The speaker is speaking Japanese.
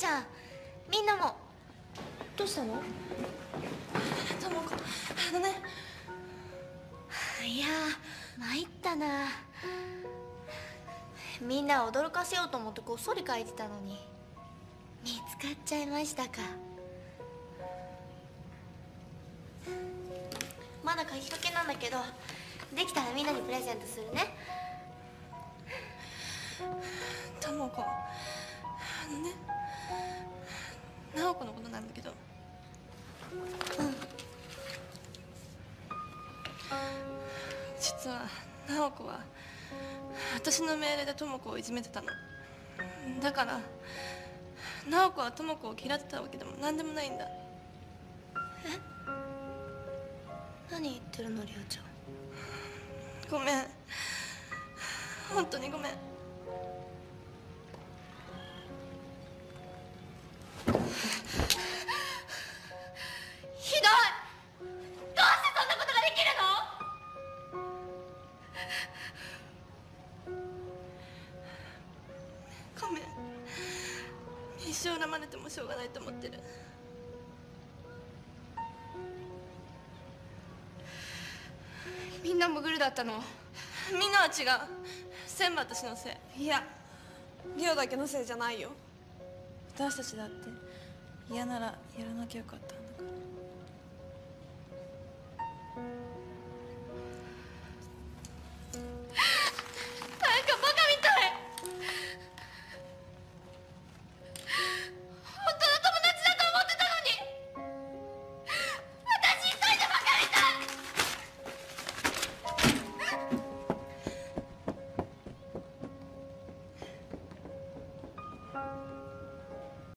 ちゃんみんなも。どうしたの？ともこあのね。いや参ったな。みんな驚かせようと思ってこっそり書いてたのに。見つかっちゃいましたか。まだ書きかけなんだけどできたらみんなにプレゼントするね。ともこあのね。子のことなんだけど。実は直子は私の命令で智子をいじめてたの。だから直子は智子を嫌ってたわけでも何でもないんだ。何言ってるのりおちゃん。ごめん。本当にごめんごめん。一生恨まれてもしょうがないと思ってる。みんなもグルだったの？みんなは違う。全部私のせい。いやリオだけのせいじゃないよ。私たちだって嫌ならやらなきゃよかったんだから